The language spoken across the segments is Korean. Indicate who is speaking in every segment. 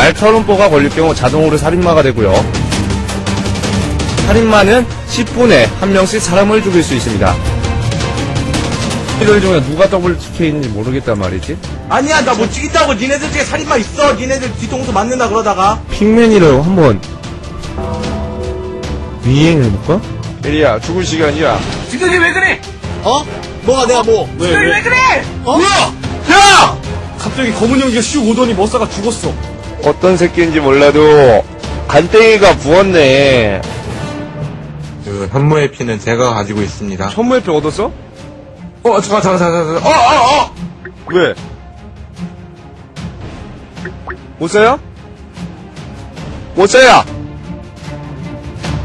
Speaker 1: 날카로움보가 걸릴 경우 자동으로 살인마가 되고요. 살인마는 10분에 한 명씩 사람을 죽일 수 있습니다. 이들 중에 누가 더블 TK인지 모르겠단 말이지.
Speaker 2: 아니야 나 못 죽인다고 니네들 중에 살인마 있어 니네들 뒤통수 맞는다 그러다가
Speaker 1: 핑맨이를 한번 미행해볼까?
Speaker 3: 에리야 죽을 시간이야
Speaker 2: 지들이 왜 그래? 어? 뭐가 내가 뭐? 왜, 왜? 왜 그래? 어? 뭐야? 야! 갑자기 검은 연기가 슉 오더니 머싸가 죽었어
Speaker 3: 어떤 새끼인지 몰라도 간땡이가 부었네
Speaker 4: 그 현무의 피는 제가 가지고 있습니다.
Speaker 3: 천무의 표 얻었어?
Speaker 4: 어, 잠깐, 잠깐, 잠깐, 잠깐. 어, 어, 어!
Speaker 3: 왜? 못 써요? 못 써요!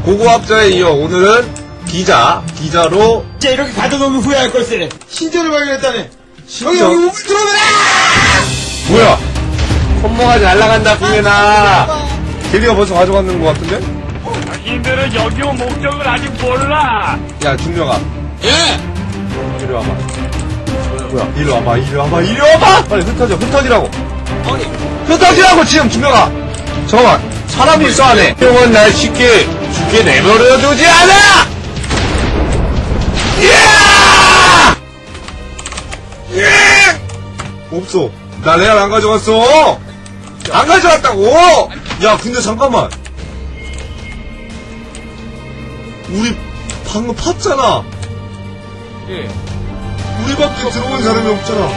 Speaker 3: 고고학자에 이어 오늘은 기자, 기자로
Speaker 2: 진짜 이렇게 가져놓으면 후회할 걸세 신전을 발견했다네
Speaker 3: 신전?
Speaker 2: 여기 우물 들어오면
Speaker 3: 뭐야? 손모가지 날라간다, 핑맨아! 걔리가 벌써 가져갔는 것 같은데?
Speaker 5: 자신들은 여기 온 목적을 아직 몰라.
Speaker 3: 야, 중령아.
Speaker 2: 예!
Speaker 3: 이리 와봐. 뭐야? 이리 와봐, 이리 와봐, 이리 와봐! 빨리 흩어져, 흩어지라고!
Speaker 2: 아니
Speaker 3: 흩어지라고, 지금, 중령아! 잠깐만, 사람이 있어, 안에! 형은 날 쉽게, 쉽게 내버려 두지 않아! 이야! 이야! 없어. 나 레알 안 가져갔어! 안 가져갔다고! 야, 근데 잠깐만. 우리 방금 팠잖아.
Speaker 2: 예.
Speaker 3: 우리 밖에 들어온 사람이 없잖아.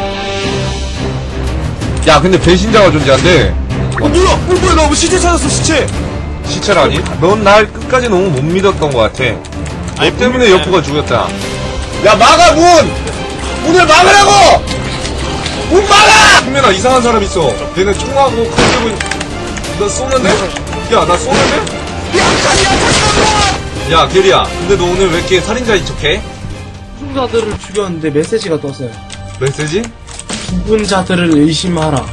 Speaker 3: 야, 근데 배신자가 존재한대.
Speaker 2: 어 뭐야? 어 뭐야 나뭐 시체 찾았어 시체
Speaker 3: 시체라니? 넌 날 끝까지 너무 못 믿었던 것 같아. 너 때문에 여포가 죽였다. 야, 막아, 문! 문을 막으라고! 문 막아! 분명아, 이상한 사람 있어. 걔네 총하고 칼 들고, 있- 나 쏘는데? 야, 나 쏘는데? 야, 게리야. 근데 너 오늘 왜 이렇게 살인자인 척해?
Speaker 6: 자들을 죽였는데 메시지가 떴어요.
Speaker 3: 메시지?
Speaker 6: 죽은 자들을 의심하라.